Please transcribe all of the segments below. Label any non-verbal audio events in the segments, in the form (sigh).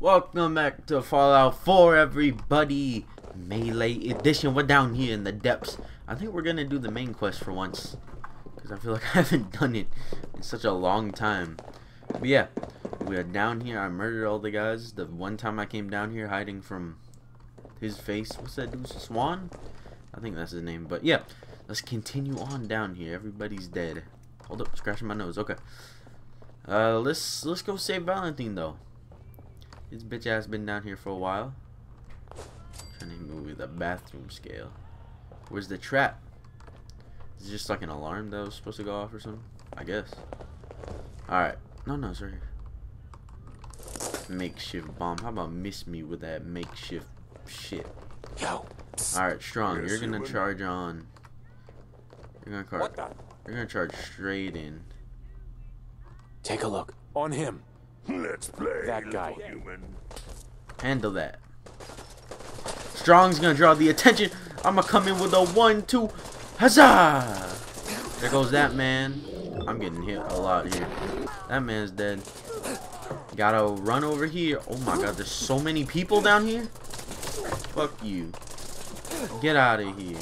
Welcome back to Fallout 4, everybody. Melee Edition. We're down here in the depths. I think we're gonna do the main quest for once. Because I feel like (laughs) I haven't done it in such a long time. But yeah, we are down here. I murdered all the guys. The one time I came down here hiding from his face. What's that dude? Swan? I think that's his name. But yeah, let's continue on down here. Everybody's dead. Hold up, scratching my nose. Okay. Uh, let's let's go save Valentine though. His bitch ass been down here for a while. Trying to move the bathroom scale. Where's the trap? Is it just like an alarm that was supposed to go off or something? I guess. Alright. No, no, it's right here. Makeshift bomb. How about miss me with that makeshift shit? Yo. Alright, strong. Yes, You're gonna human. charge on. You're gonna What charge. the? You're gonna charge straight in. Take a look. On him. Let's play. That guy. Human. Handle that. Strong's gonna draw the attention. I'm gonna come in with a one, two, huzzah! There goes that man. I'm getting hit a lot here. That man's dead. Gotta run over here. Oh my god, there's so many people down here. Fuck you. Get out of here.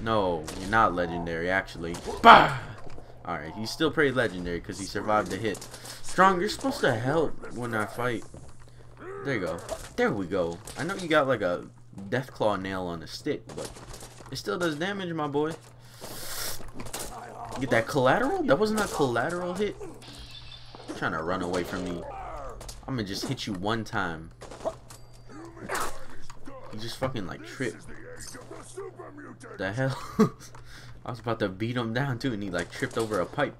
No, you're not legendary, actually. Bah! Alright, he's still pretty legendary because he survived the hit. Strong, you're supposed to help when I fight. There you go. There we go. I know you got like a Deathclaw nail on a stick, but it still does damage, my boy. Get that collateral? That wasn't a collateral hit. You're trying to run away from me. I'm gonna just hit you one time. You just fucking like mutant. The hell? (laughs) I was about to beat him down too, and he like tripped over a pipe.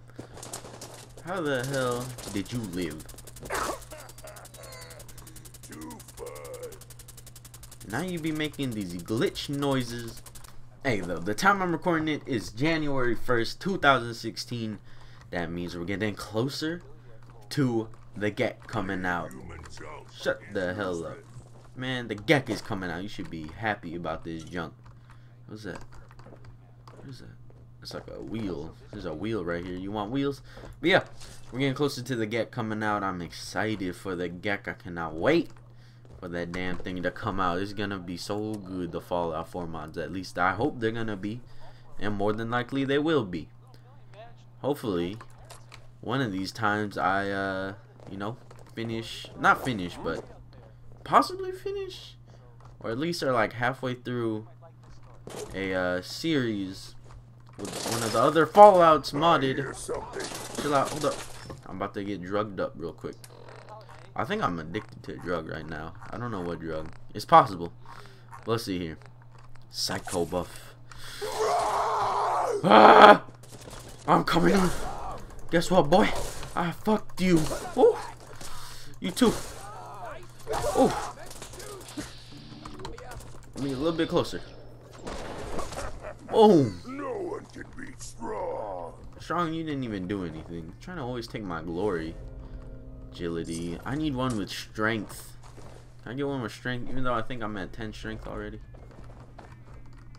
How the hell did you live? Now you be making these glitch noises. Hey, though, the time I'm recording it is January 1st, 2016. That means we're getting closer to the GECK coming out. Shut the hell up. Man, the GECK is coming out. You should be happy about this junk. What's that? It's like a wheel. There's a wheel right here. You want wheels? But yeah, we're getting closer to the GECK coming out. I'm excited for the GECK. I cannot wait for that damn thing to come out. It's gonna be so good, the Fallout 4 mods. At least I hope they're gonna be. And more than likely they will be. Hopefully, one of these times I, uh, you know, finish. Not finish, but possibly finish. Or at least are like halfway through a uh, series with one of the other Fallouts modded. Chill out. Hold up. I'm about to get drugged up real quick. I think I'm addicted to a drug right now. I don't know what drug. It's possible. Let's see here. Psycho buff. Ah! I'm coming in. Guess what, boy? I fucked you. Ooh. You too. Oh. Let me a little bit closer. Boom. No one can beat strong. Strong, you didn't even do anything. You're trying to always take my glory. Agility. I need one with strength. Can I get one with strength? Even though I think I'm at 10 strength already.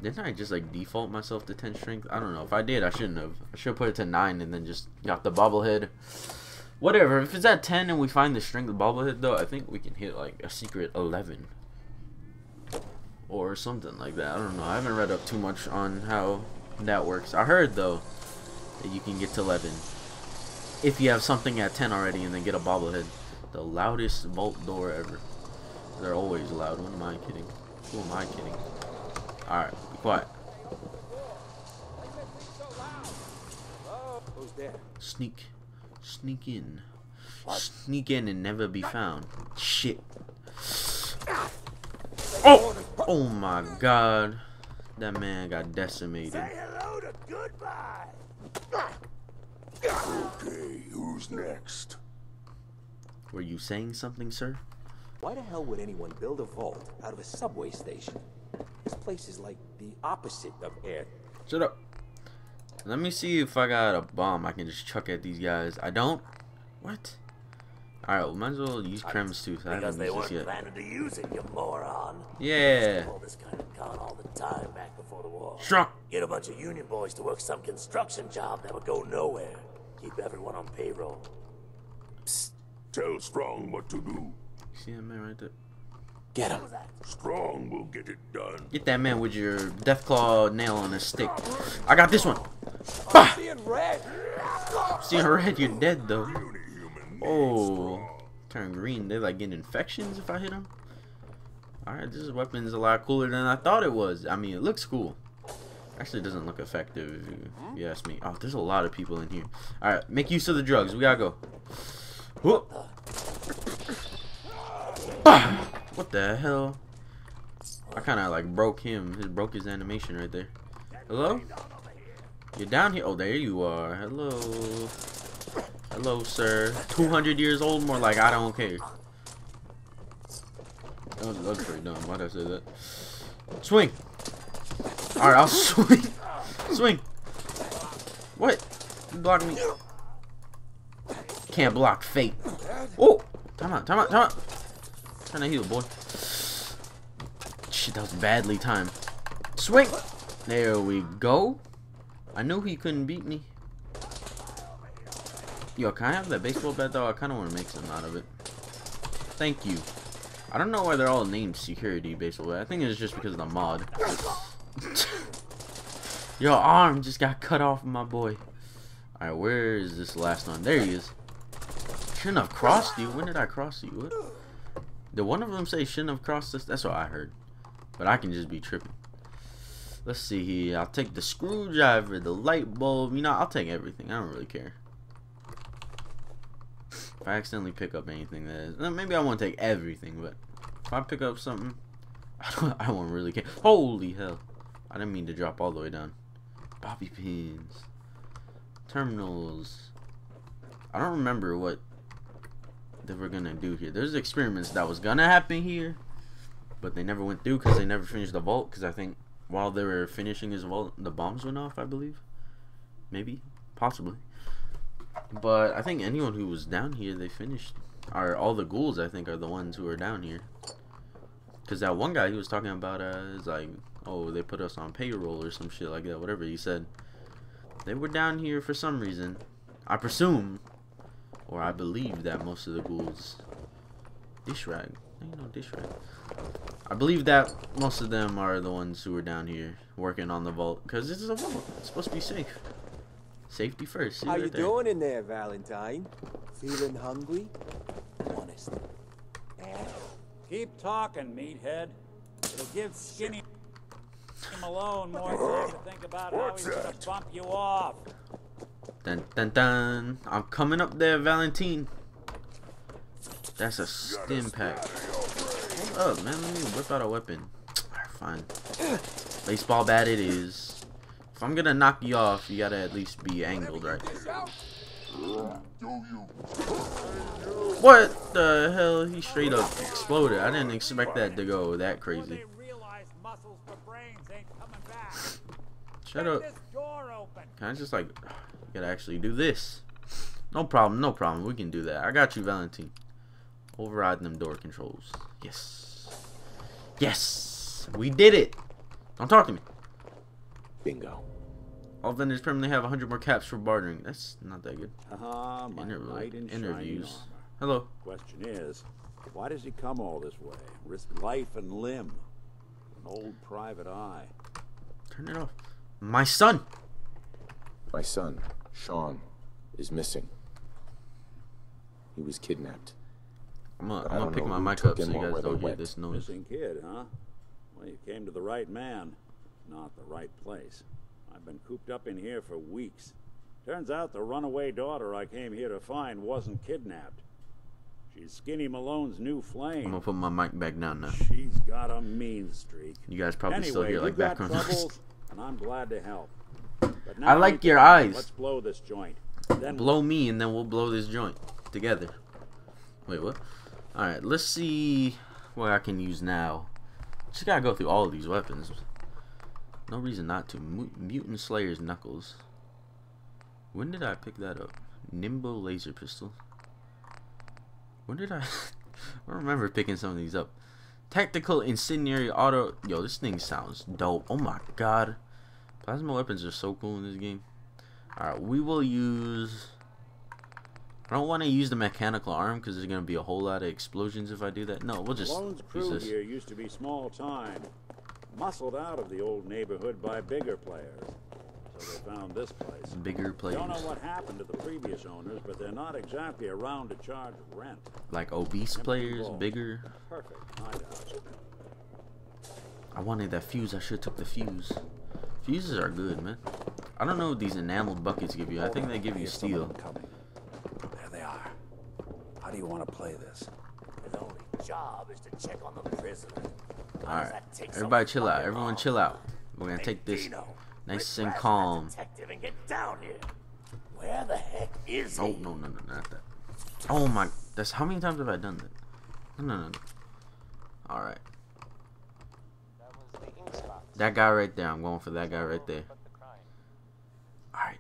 Didn't I just like default myself to 10 strength? I don't know. If I did, I shouldn't have. I should have put it to 9 and then just got the bobblehead. Whatever. If it's at 10 and we find the strength of bobblehead though, I think we can hit like a secret 11. Or something like that. I don't know. I haven't read up too much on how that works. I heard though that you can get to 11 if you have something at 10 already and then get a bobblehead. The loudest vault door ever. They're always loud. What am I kidding? Who am I kidding? Alright, be quiet. Sneak. Sneak in. Sneak in and never be found. Shit. Oh! Oh my god. That man got decimated. Say hello to goodbye. Okay, who's next? Were you saying something, sir? Why the hell would anyone build a vault out of a subway station? This place is like the opposite of air. Shut up. Let me see if I got a bomb I can just chuck at these guys. I don't? What? Alright, well, might as well use Kremvh's Tooth. I Because haven't they used weren't this yet. planning to use it, you moron. Yeah. All this kind of con all the time back before the war. Strong. Get a bunch of union boys to work some construction job that would go nowhere. Keep everyone on payroll. Psst. Tell Strong what to do. See that man right there? Get him. Strong will get it done. Get that man with your Deathclaw nail on a stick. I got this one. Bah! Seeing red. Seeing red, you're dead though. Oh, turn green. They like get infections if I hit them. Alright, this weapon's a lot cooler than I thought it was. I mean, it looks cool. Actually, it doesn't look effective if you, if you ask me. Oh, there's a lot of people in here. Alright, make use of the drugs. We gotta go. Whoop. Ah, What the hell? I kind of like broke him. He broke his animation right there. Hello? You're down here? Oh, there you are. Hello. Hello, sir. 200 years old? More like I don't care. That was, pretty dumb. Why'd I say that? Swing! Alright, I'll (laughs) swing. swing! What? You blocked me. Can't block fate. Oh! Time out, time out, time out. Trying to heal, boy. Shit, that was badly timed. Swing! There we go. I knew he couldn't beat me. Yo, can I have that baseball bat though? I kind of want to make some out of it. Thank you. I don't know why they're all named security baseball bat. I think it's just because of the mod. (laughs) Your arm just got cut off, my boy. Alright, where is this last one? There he is. Shouldn't have crossed you. When did I cross you? What? Did one of them say shouldn't have crossed us? That's what I heard. But I can just be tripping. Let's see here. I'll take the screwdriver, the light bulb. You know, I'll take everything. I don't really care. If I accidentally pick up anything that is, maybe I won't take everything, but if I pick up something, (laughs) I, don't, I won't really care. Holy hell. I didn't mean to drop all the way down. Bobby pins. Terminals. I don't remember what they were gonna do here. There's experiments that was gonna happen here, but they never went through because they never finished the vault. Because I think while they were finishing his vault, the bombs went off. I believe, maybe, possibly. But I think anyone who was down here, they finished. Are all the ghouls? I think are the ones who are down here. Because that one guy he was talking about uh, is like, oh, they put us on payroll or some shit like that. Whatever he said. They were down here for some reason. I presume, or I believe that most of the ghouls. Dish rag. Ain't no dish rag. I believe that most of them are the ones who are down here working on the vault because this is a vault. It's supposed to be safe. Safety first. See How you there. doing in there, Valentine? Feeling hungry? Honest. Keep talking, meathead. It'll give Skinny Malone more time to think about how What's he's gonna bump you off. Dun dun dun. I'm coming up there, Valentine. That's a Stimpak. Hold up, man. Let me whip out a weapon. Alright, fine. Baseball bat it is. If I'm gonna knock you off, you gotta at least be angled right. What the hell? He straight up exploded. I didn't expect that to go that crazy. Shut up. Can I just like, you gotta actually do this? No problem, no problem. We can do that. I got you, Valentine. Override them door controls. Yes. Yes. We did it. Don't talk to me. Bingo. All vendors permanently have 100 more caps for bartering. That's not that good. Uh-huh, my Interview- knight in interviews. Hello. Question is, why does he come all this way? Risk life and limb? An old private eye. Turn it off. My son. My son, Sean, is missing. He was kidnapped. I'm gonna, I'm gonna pick my mic up so you guys don't hear this noise. Missing kid, huh? Well, you came to the right man. Not the right place. I've been cooped up in here for weeks. Turns out the runaway daughter I came here to find wasn't kidnapped. She's Skinny Malone's new flame. I'm gonna put my mic back down now. She's got a mean streak. You guys probably anyway, still hear like background noise. and I'm glad to help. But I like your eyes. Let's blow this joint. Then blow me and then we'll blow this joint together. Wait, what? Alright, let's see what I can use now. Just gotta go through all of these weapons. No reason not to. Mutant Slayer's Knuckles. When did I pick that up? Nimble Laser Pistol. When did I... (laughs) I remember picking some of these up. Tactical Incendiary Auto... Yo, this thing sounds dope. Oh my god. Plasma weapons are so cool in this game. Alright, we will use I don't want to use the mechanical arm because there's gonna be a whole lot of explosions if I do that. No, we'll just Malone's use this. here used to be small time, muscled out of the old neighborhood by bigger players. So they found this place. Bigger players, Don't know what happened to the previous owners, but they're not exactly around to charge rent. like obese players, bigger. Perfect hideout. I wanted that fuse. I should have took the fuse. Fuses are good, man. I don't know what these enameled buckets give you. I think they give you Here's some of steel. coming. There they are. How do you want to play this? His only job is to check on the prisoner. All right, everybody chill out. Everyone chill out. We're gonna take this nice and calm. And get down here. Where the heck is? Oh no no no not that. Oh my, that's how many times have I done that? No no no. no. All right. That guy right there. I'm going for that guy right there. All right,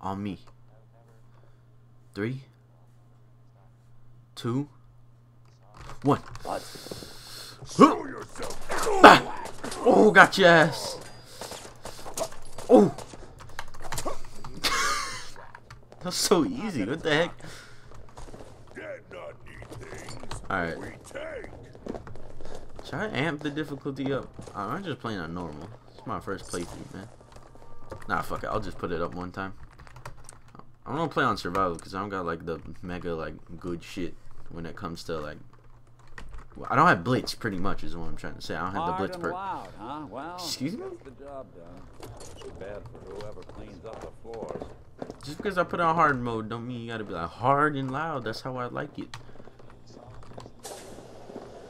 on me. Three, two, one. Show yourself. Bah! Oh, got your ass. Oh. (laughs) That's so easy. What the heck? Alright. Should I amp the difficulty up? I'm just playing on normal. It's my first playthrough, man. Nah, fuck it. I'll just put it up one time. I'm gonna play on survival because I don't got like the mega like good shit when it comes to like. I don't have blitz pretty much is what I'm trying to say. I don't have the blitz perk. loud, huh? Well, Excuse me? the job done. Too bad for whoever cleans up the floors. Just because I put on hard mode don't mean you gotta be like hard and loud. That's how I like it.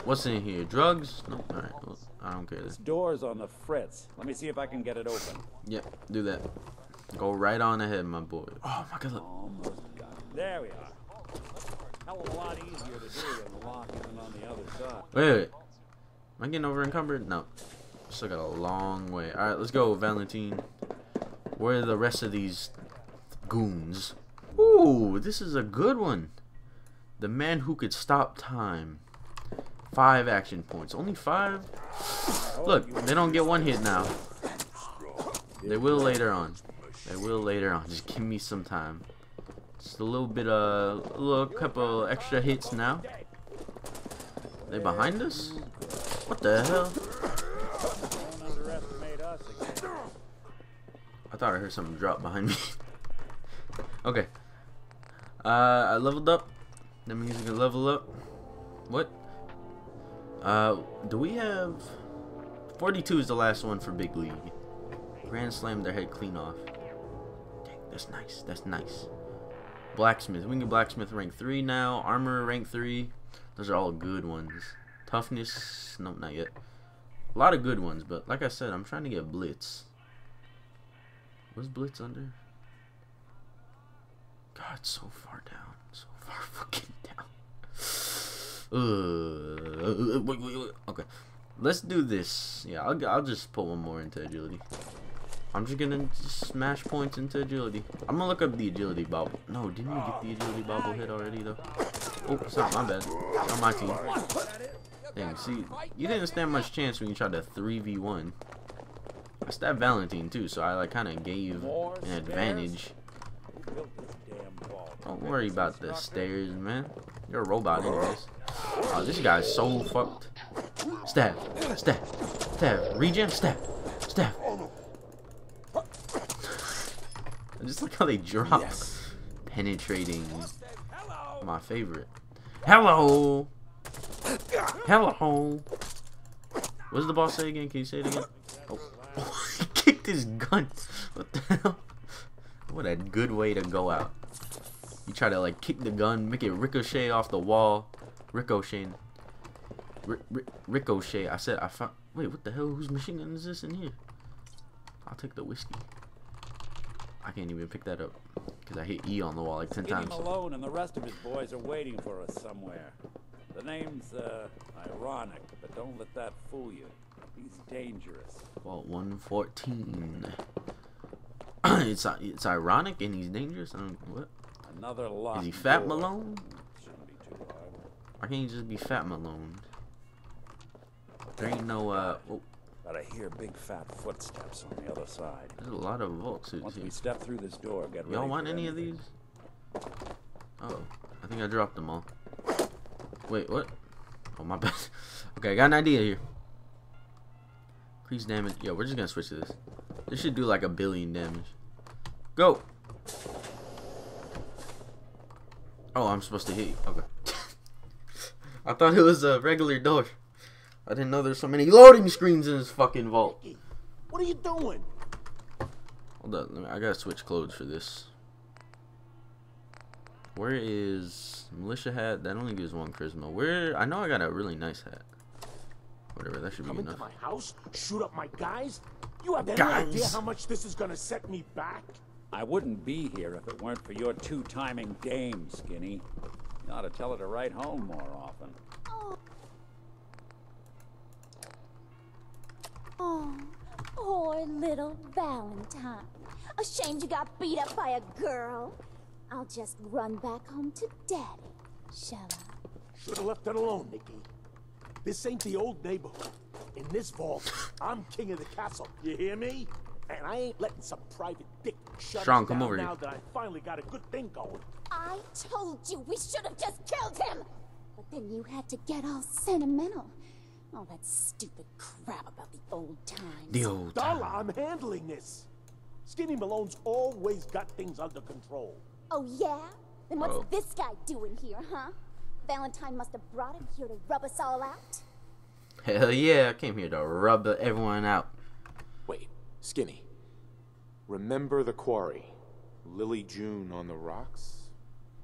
What's in here? Drugs? No. Alright. Well, I don't care. This door's on the fritz. Let me see if I can get it open. Yep. Do that. Go right on ahead, my boy. Oh my god. Look. Almost got it. There we are. Wait, wait. Am I getting over encumbered? No. Still got a long way. Alright, let's go, Valentine. Where are the rest of these goons? Ooh, this is a good one. The man who could stop time. Five action points. Only five? Look, they don't get one hit now. They will later on. They will later on. Just give me some time. Just a little bit, uh, a little couple extra hits now. They behind us? What the hell? I thought I heard something drop behind me. (laughs) okay. Uh, I leveled up. We can level up. What? Uh, do we have... 42 is the last one for Big League. Grand Slam their head clean off. Dang, that's nice. That's nice. Blacksmith. We can get Blacksmith rank 3 now. Armor rank 3. Those are all good ones. Toughness. Nope, not yet. A lot of good ones, but like I said, I'm trying to get Blitz. What's Blitz under? God, so far down. So far (laughs) fucking down. (sighs) Uh. Okay. Let's do this. Yeah, I'll, I'll just put one more into agility. I'm just gonna smash points into agility. I'm gonna look up the agility bobble. No, didn't you get the agility bobble hit already though? Oh, sorry, my bad. On my team. Dang, see, you didn't stand much chance when you tried to 3v1. I stabbed Valentine too, so I like kind of gave an advantage. Damn? Don't worry about the stairs, man. You're a robot anyways. Oh, this guy's so fucked. Stab, stab, stab, regen, stab, stab. I just like how they drop penetrating. My favorite. Hello. Hello. What does the boss say again? Can you say it again? Oh. (laughs) oh, he kicked his gun. What the hell? What a good way to go out. You try to like kick the gun, make it ricochet off the wall. Ricochet. Ri ri ricochet. I said I found. Wait, what the hell? Whose machine gun is this in here? I'll take the whiskey. I can't even pick that up because I hit E on the wall like ten Skinny times. Malone and the rest of his boys are waiting for us somewhere. The name's uh, ironic, but don't let that fool you. He's dangerous. Vault 114. (clears throat) it's it's ironic and he's dangerous. I don't, what? Another lock. Is he Fat Malone? Shouldn't be too hard. Or can he just be Fat Malone? There ain't no uh. Oh, But I hear big fat footsteps on the other side. there's a lot of suits Once here. we step through this door, get ready. Y'all want any of these? Oh, I think I dropped them all. Wait, what? Oh, my (laughs) bad. okay, I got an idea here. Increase damage. Yeah, we're just gonna switch to this. This should do like a billion damage. Go! Oh, I'm supposed to hit you. Okay. (laughs) I thought it was a regular door. I didn't know there's so many loading screens in this fucking vault. What are you doing? Hold up, let me- I gotta switch clothes for this. Where is militia hat? That only gives one charisma. Where? I know I got a really nice hat. Whatever, that should be Come into my house, shoot up my guys? You have any Guys. idea how much this is gonna set me back? I wouldn't be here if it weren't for your two-timing dame, Skinny. You ought to tell her to write home more often. Oh, Oh, poor little Valentine. Ashamed you got beat up by a girl. I'll just run back home to Daddy, shall I? Should have left it alone, Nicky. This ain't the old neighborhood. In this vault, (sighs) I'm king of the castle. You hear me? And I ain't letting some private dick shut us Sean, come down over now here. that I finally got a good thing going. I told you we should have just killed him! But then you had to get all sentimental. All that stupid crap about the old times. The old time. Darla, I'm handling this. Skinny Malone's always got things under control. Oh, yeah? Then what's Oh. this guy doing here, huh? Valentine must have brought him here to rub us all out. Hell yeah, I came here to rub everyone out. Wait, Skinny. Remember the quarry? Lily June on the rocks?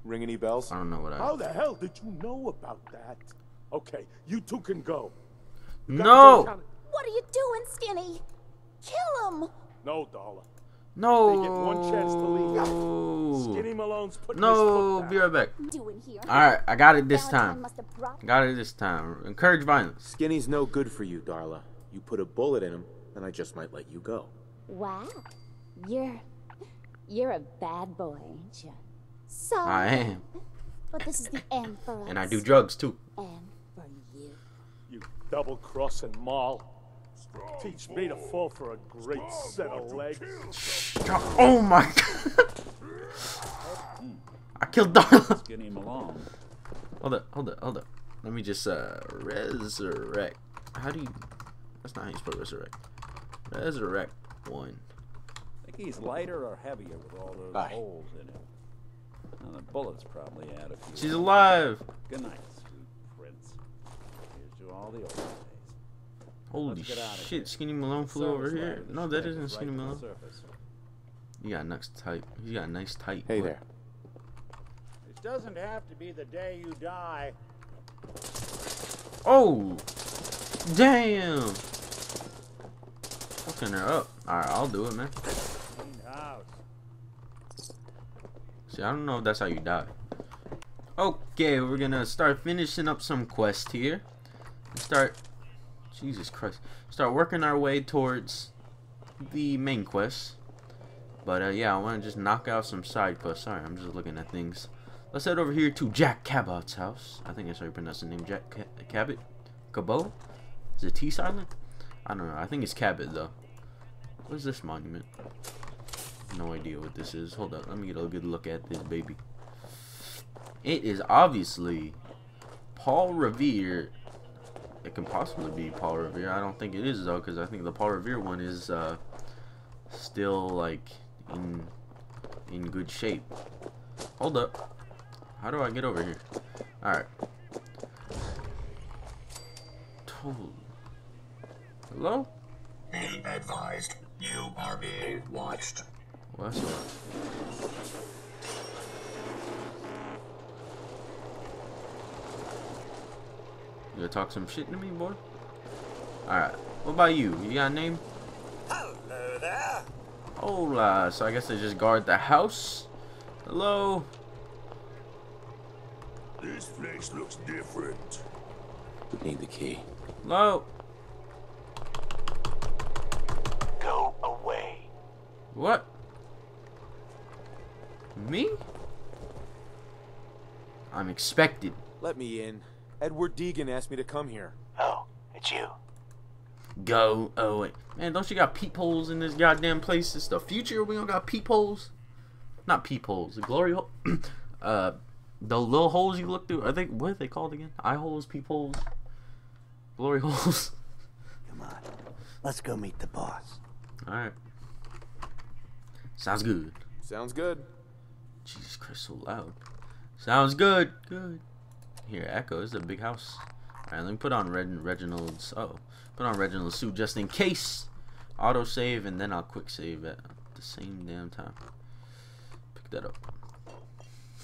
Ring any bells? I don't know what I. How the hell did you know about that? Okay, you two can go. No! What are you doing, Skinny? Kill him! No, Darla. No! They get one chance to leave. Skinny Malone's putting No, be right back. Alright, I got it this time. must have brought Got it this time. Encourage violence. Skinny's no good for you, Darla. You put a bullet in him, and I just might let you go. Wow. You're. You're a bad boy, ain't you? So. I am. But this is the end for us. And I do drugs too. And for you. You double-crossing Maul. Teach me to fall for a great set of legs. Oh my (laughs) god! I killed Darla! Skinny Malone. Hold up, hold up, hold up. Let me just uh resurrect. How do you that's not how you spell resurrect. Resurrect one. I Think he's lighter or heavier with all those Aye. holes in him? Now, the bullets probably add a few. She's alive! Good night, sweet prince. Here's to all the old days. Holy Let's get outta shit, here. Skinny Malone flew over here. No, should that take isn't right Skinny Malone. surface. You got nice tight. He's got nice tight. Hey butt. there. It doesn't have to be the day you die. Oh! Damn! Fucking her up. Alright, I'll do it, man. See, I don't know if that's how you die. Okay, we're gonna start finishing up some quests here. Start. Jesus Christ. Start working our way towards the main quest. But uh, yeah, I want to just knock out some side quests. Sorry, I'm just looking at things. Let's head over here to Jack Cabot's house. I think that's how you pronounce the name. Jack Ca Cabot? Cabot? Is it T silent? I don't know. I think it's Cabot though. What is this monument? No idea what this is. Hold up. Let me get a good look at this baby. It is obviously Paul Revere. It can possibly be Paul Revere. I don't think it is though, because I think the Paul Revere one is uh, still like in in good shape. Hold up. How do I get over here? All right. Hello? Be advised, you are being watched. Well, that's You gonna talk some shit to me, boy? Alright. What about you? You got a name? Hello there. Hola. So I guess I just guard the house? Hello? This place looks different. We need the key. Hello? Go away. What? Me? I'm expected. Let me in. Edward Deegan asked me to come here. Oh, it's you. Go away. Man, don't you got peepholes in this goddamn place? It's the future. We don't got peepholes. Not peepholes. The glory hole. (clears throat) uh, The little holes you look through, are they what are they called again? Eye holes, peepholes, glory (laughs) holes. Come on. Let's go meet the boss. Alright. Sounds good. Sounds good. Jesus Christ, so loud. Sounds good. Good. Here, Echo. This is a big house. Alright, let me put on Reg Reginald's. Oh, put on Reginald's suit just in case. Auto save and then I'll quick save at the same damn time. Pick that up.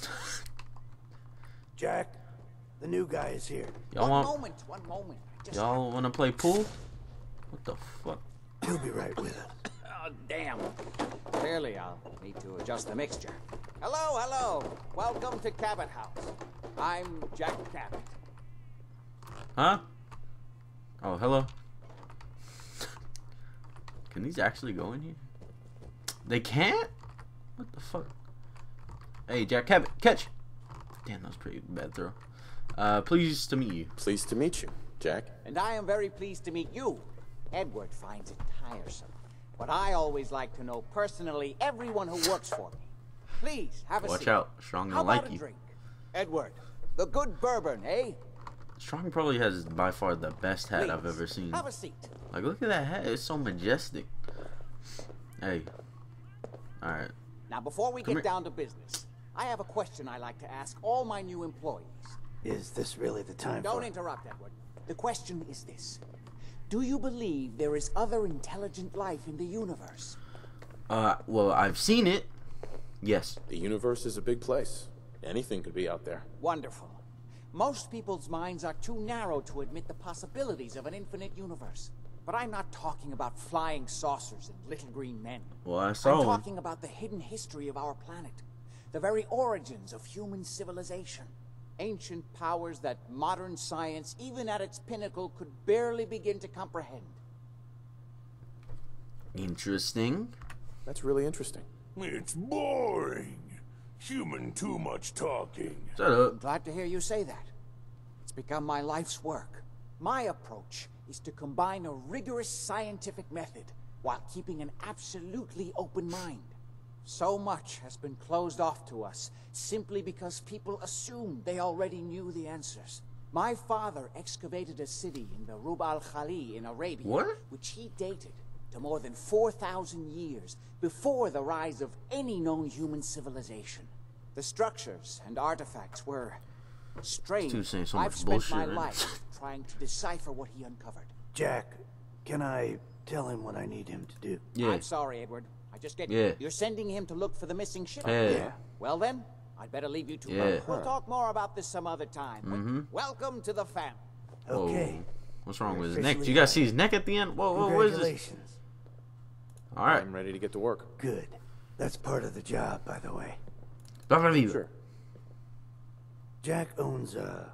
(laughs) Jack, the new guy is here. Y'all one want moment, one moment. Y'all want to play pool? What the fuck? He'll be right with us. (coughs) Oh, damn. Clearly, I'll need to adjust the mixture. Hello, hello. Welcome to Cabot House. I'm Jack Cabot. Huh? Oh, hello. (laughs) Can these actually go in here? They can't? What the fuck? Hey, Jack Cabot, catch! Damn, that was pretty bad throw. Uh, pleased to meet you. Pleased to meet you, Jack. And I am very pleased to meet you. Edward finds it tiresome. But I always like to know personally everyone who works for me. Please, have a Watch seat. out, Strong and don't about like a you. drink? Edward, the good bourbon, eh? Strong probably has by far the best hat I've ever seen. Have a seat. Like, look at that hat. It's so majestic. Hey. Alright. Now, before we Come get here. down to business, I have a question I like to ask all my new employees. Is this really the time Don't for interrupt, Edward. The question is this Do you believe there is other intelligent life in the universe? Uh, well, I've seen it. Yes. The universe is a big place. Anything could be out there. Wonderful. Most people's minds are too narrow to admit the possibilities of an infinite universe. But I'm not talking about flying saucers and little green men. Well, I I'm saw one. talking about the hidden history of our planet, the very origins of human civilization. Ancient powers that modern science, even at its pinnacle, could barely begin to comprehend. Interesting. That's really interesting. It's boring. Human too much talking. Shut up. Glad to hear you say that. It's become my life's work. My approach is to combine a rigorous scientific method while keeping an absolutely open mind. So much has been closed off to us simply because people assumed they already knew the answers. My father excavated a city in the Rub al Khali in Arabia, What? which he dated to more than 4,000 years before the rise of any known human civilization. The structures and artifacts were strange. Dude's saying so I've spent bullshit my right life (laughs) trying to decipher what he uncovered. Jack, can I tell him what I need him to do? Yeah. I'm sorry, Edward. I just get Yeah. you're sending him to look for the missing ship. Yeah. Yeah. Well then, I'd better leave you to Yeah. it. We'll talk more about this some other time. but Mhm. Welcome to the family. Okay. Whoa. What's wrong with his neck? Do you guys see his neck at the end? Whoa, whoa, what is this? Congratulations. All right. I'm ready to get to work. Good. That's part of the job, by the way. Sure. Jack owns a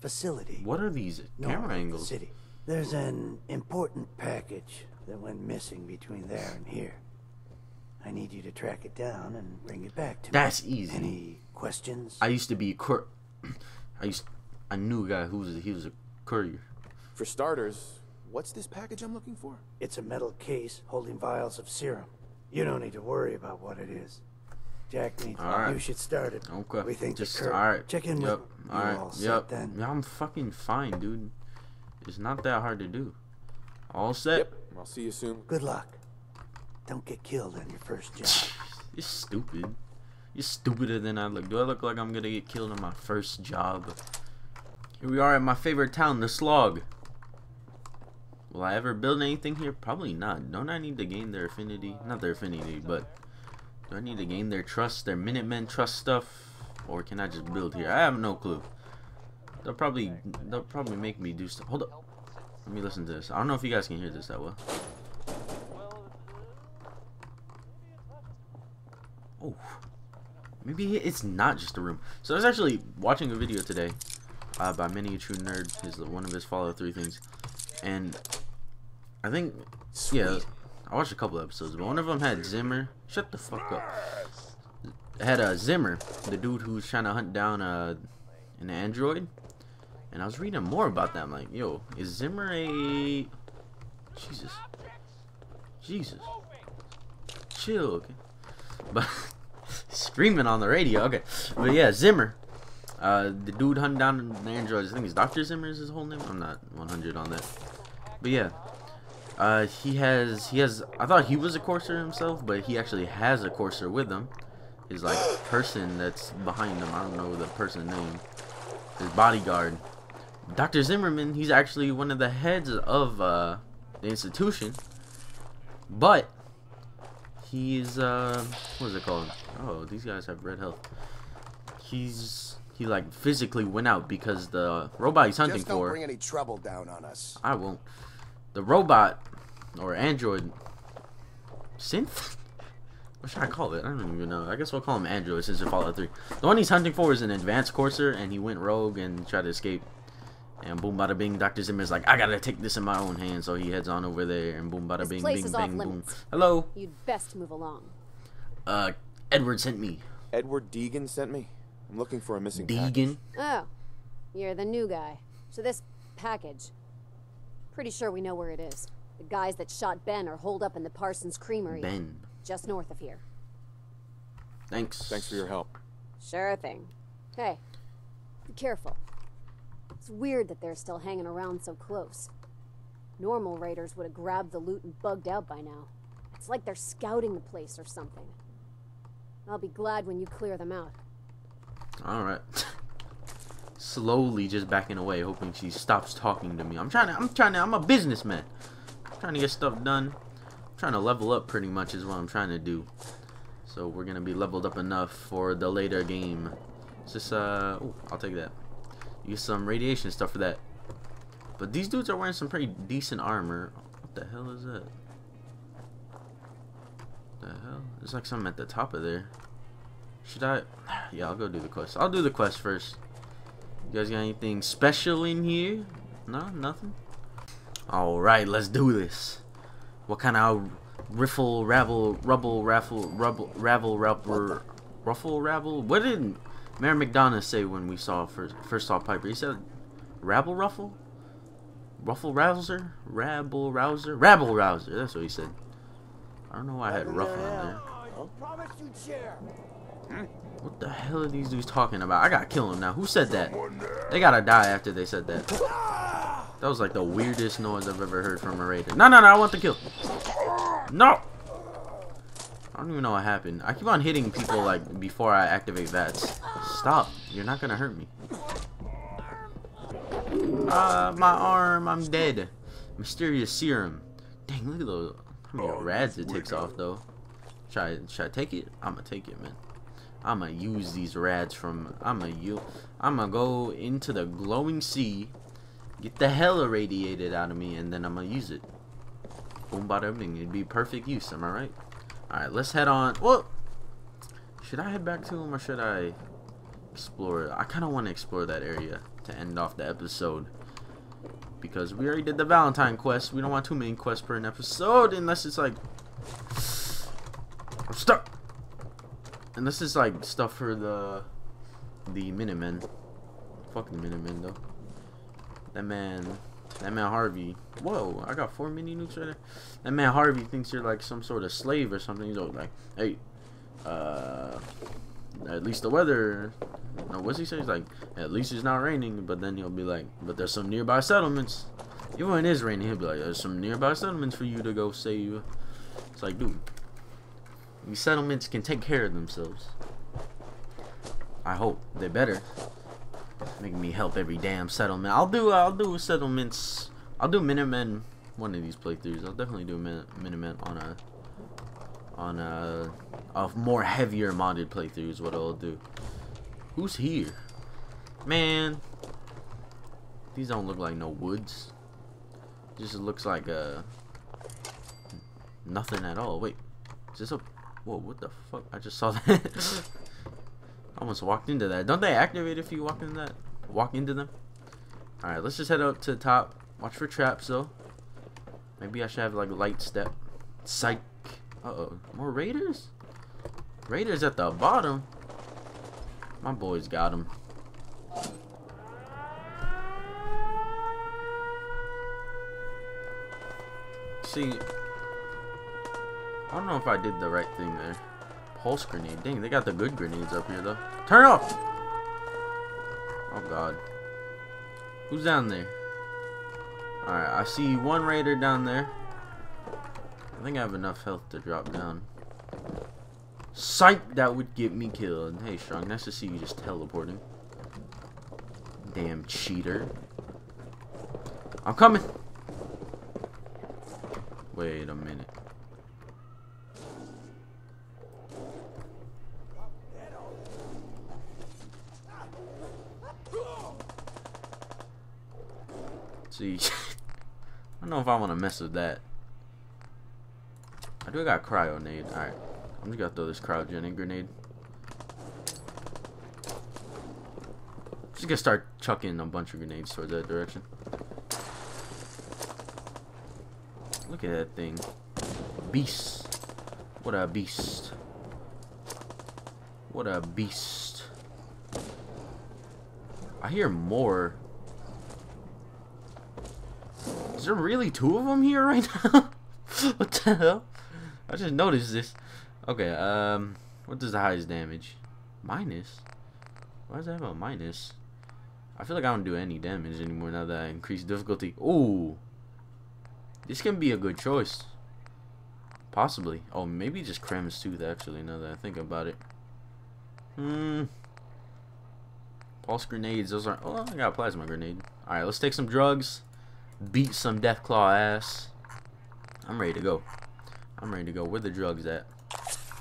facility What are these camera of the angles? city. There's an important package that went missing between there and here. I need you to track it down and bring it back to That's me. easy. Any questions? I used to be a cour. (clears throat) I used. I knew a guy who was he was a courier. For starters, what's this package I'm looking for? It's a metal case holding vials of serum. You don't need to worry about what it is. Jack needs All right. you should start it. Okay. We think Just the Kurt. all right. Check in yep. with All you right. all set yep. then. Yeah, I'm fucking fine, dude. It's not that hard to do. All set. Yep. I'll see you soon. Good luck. Don't get killed on your first job. (laughs) You're stupid. You're stupider than I look. Do I look like I'm gonna get killed on my first job? Here we are at my favorite town, the Slog. Will I ever build anything here? Probably not. Don't I need to gain their affinity? Not their affinity, but do I need to gain their trust, their Minutemen trust stuff? Or can I just build here? I have no clue. They'll probably they'll probably make me do stuff. Hold up. Let me listen to this. I don't know if you guys can hear this that well. Oh. Maybe it's not just a room. So I was actually watching a video today uh, by Many a True Nerd. His one of his follow through things, and I think yeah, I watched a couple episodes, but one of them had Zimmer. Shut the fuck up. It had a uh, Zimmer, the dude who's trying to hunt down uh, an android, and I was reading more about that. I'm like, yo, is Zimmer a Jesus? Jesus, chill, okay? But (laughs) screaming on the radio, okay. But yeah, Zimmer Uh, the dude hunting down the androids. I think it's Dr. Zimmer is his whole name. I'm not 100 on that. But yeah. Uh, he has, he has, I thought he was a Courser himself, but he actually has a Courser with him. His, like, (gasps) person that's behind him. I don't know the person's name. His bodyguard. Dr. Zimmerman, he's actually one of the heads of, uh, the institution. But, he's, uh, what is it called? Oh, these guys have red health. He's, he, like, physically went out because the robot he's hunting Just don't for... bring any trouble down on us. I won't. The robot or android synth. What should I call it? I don't even know. I guess we'll call him android since it's Fallout 3. The one he's hunting for is an advanced courser, and he went rogue and tried to escape. And boom, bada bing. Dr. Zimmer's like, I gotta take this in my own hands. So he heads on over there, and boom, bada This bing, place bing, is bang, boom. Hello. You'd best move along. Uh, Edward sent me. Edward Deegan sent me. I'm looking for a missing Deegan. Oh, you're the new guy. So this package. Pretty sure we know where it is. The guys that shot Ben are holed up in the Parsons Creamery. Ben. Just north of here. Thanks. Thanks for your help. Sure thing. Hey, be careful. It's weird that they're still hanging around so close. Normal raiders would have grabbed the loot and bugged out by now. It's like they're scouting the place or something. I'll be glad when you clear them out. All right. (laughs) Slowly, just backing away, hoping she stops talking to me. I'm trying to. I'm trying to. I'm a businessman. Trying to get stuff done. I'm trying to level up, pretty much, is what I'm trying to do. So we're gonna be leveled up enough for the later game. It's just uh. Ooh, I'll take that. Use some radiation stuff for that. But these dudes are wearing some pretty decent armor. What the hell is that? The hell? There's like something at the top of there. Should I? Yeah, I'll go do the quest. I'll do the quest first. You guys got anything special in here? No, nothing. All right, let's do this. What kind of riffle, ravel, rubble, raffle, rubble, ravel, rubber, ruffle, ravel? What did Mayor McDonough say when we saw first first saw Piper? He said, "Rabble, ruffle, ruffle, rouser, rabble, rouser, rabble, rouser." That's what he said. I don't know why I had ruffle in there. Promise. Hmm? What the hell are these dudes talking about? I gotta kill him now. Who said that? They gotta die after they said that. That was like the weirdest noise I've ever heard from a raider. No, no, no, I want the kill. No! I don't even know what happened. I keep on hitting people like before I activate VATS. Stop. You're not gonna hurt me. Ah, uh, my arm. I'm dead. Mysterious serum. Dang, look at those. How many rads it takes off though. Should I, should I take it? I'm gonna take it, man. I'm gonna use these rads from. I'm gonna you. I'm gonna go into the glowing sea, get the hell irradiated out of me, and then I'm gonna use it. Boom, bada bing. It'd be perfect use. Am I right? All right, let's head on. Well, should I head back to him or should I explore? I kind of want to explore that area to end off the episode because we already did the Valentine quest. We don't want too many quests per an episode unless it's like I'm stuck. And this is like stuff for the the Minutemen. Fuck the Minutemen though. That man, that man Harvey. Whoa, I got four mini nukes right there. That man Harvey thinks you're like some sort of slave or something. He's always like, hey, uh, at least the weather. No, what's he say? He's like, at least it's not raining. But then he'll be like, but there's some nearby settlements. Even when it is raining, he'll be like, there's some nearby settlements for you to go save. It's like, dude, these settlements can take care of themselves. I hope they better. Making me help every damn settlement. I'll do. I'll do settlements. I'll do Minutemen one of these playthroughs. I'll definitely do Min Minutemen on a on a a more heavier modded playthrough is what I'll do. Who's here? Man, these don't look like no woods. Just looks like a nothing at all. Wait, is this a Whoa, what the fuck? I just saw that. (laughs) Almost walked into that. Don't they activate if you walk into that? Walk into them? Alright, let's just head up to the top. Watch for traps, though. Maybe I should have, like, light step. Psych. Uh-oh. More raiders? Raiders at the bottom? My boys got them. See, I don't know if I did the right thing there. Pulse grenade. Dang, they got the good grenades up here, though. Turn off! Oh god. Who's down there? Alright, I see one raider down there. I think I have enough health to drop down. Psych, that would get me killed. Hey, Strong, nice to see you just teleporting. Damn cheater. I'm coming. Wait a minute. See, (laughs) I don't know if I want to mess with that. I do got cryo nade. Alright. I'm just gonna throw this cryogenic grenade. Just gonna start chucking a bunch of grenades towards that direction. Look at that thing. Beast. What a beast. What a beast. I hear more. Is there really two of them here right (laughs) now? what the hell? I just noticed this. Okay, um, what does the highest damage? Minus? Why does that have a minus? I feel like I don't do any damage anymore now that I increase difficulty. Ooh. This can be a good choice. Possibly. Oh, maybe just Kremvh's Tooth, actually, now that I think about it. Hmm. Pulse grenades, those aren't... Oh, I got a plasma grenade. Alright, let's take some drugs. Beat some Deathclaw ass. I'm ready to go. I'm ready to go. Where the drugs at?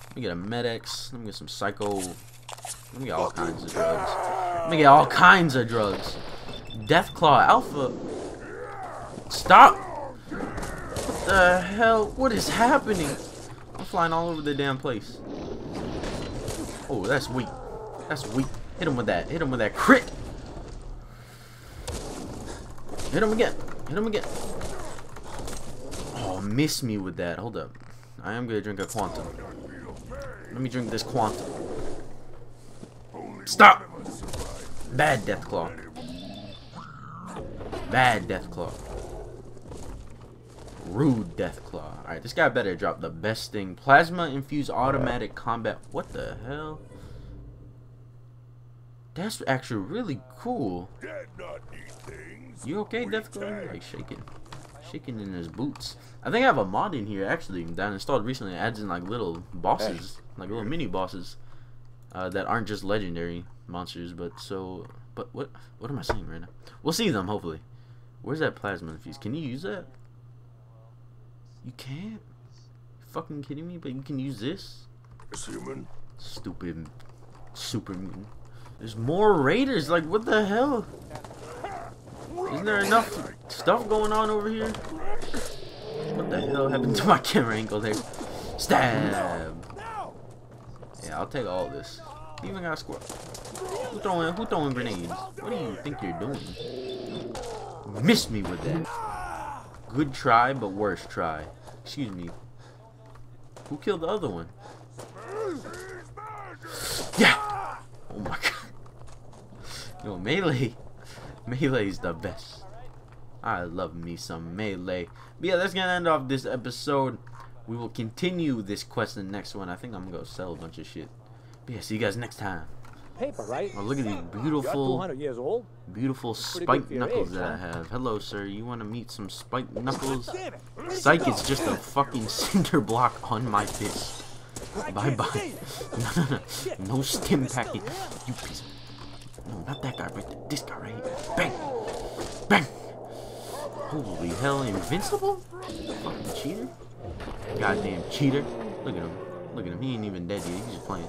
Let me get a Med-X. Let me get some Psycho. Let me get all kinds of drugs. Let me get all kinds of drugs. Deathclaw Alpha. Stop! What the hell? What is happening? I'm flying all over the damn place. Oh, that's weak. That's weak. Hit him with that. Hit him with that crit. Hit him again. Hit him again. Oh, miss me with that. Hold up. I am gonna drink a quantum. Let me drink this quantum. Stop! Bad Deathclaw. Bad Deathclaw. Rude Deathclaw. Alright, this guy better drop the best thing. Plasma infused automatic combat. What the hell? That's actually really cool. You okay, Deathclaw? Like shaking. Shaking in his boots. I think I have a mod in here actually that I installed recently. It adds in like little bosses, like little mini bosses uh, that aren't just legendary monsters. But so, but what what am I saying right now? We'll see them hopefully. Where's that plasma infuse? Can you use that? You can't. You're fucking kidding me? But you can use this. Human. Stupid super mutant. There's more raiders. Like what the hell? Isn't there enough stuff going on over here? What the hell happened to my (laughs) camera angle there? Stab! Yeah, I'll take all this. Even got a squirrel. Who throwing who throwing grenades? What do you think you're doing? Miss me with that. Good try, but worse try. Excuse me. Who killed the other one? Yeah! Yo, melee. (laughs) Melee's the best. I love me some melee. But yeah, that's gonna end off this episode. We will continue this quest in the next one. I think I'm gonna go sell a bunch of shit. But yeah, see you guys next time. Paper, right? Oh, look at these beautiful, You're 200 years old. beautiful spiked knuckles that I have. Hello, sir. You want to meet some spiked knuckles? Psych is just a fucking (laughs) cinder block on my fist. Bye bye. (laughs) No, no, no. No stim packet. You piece of... No, not that guy there. This guy right here. Bang! Bang! Holy hell, invincible? Fucking cheater. Goddamn cheater. Look at him. Look at him. He ain't even dead yet. He's just playing.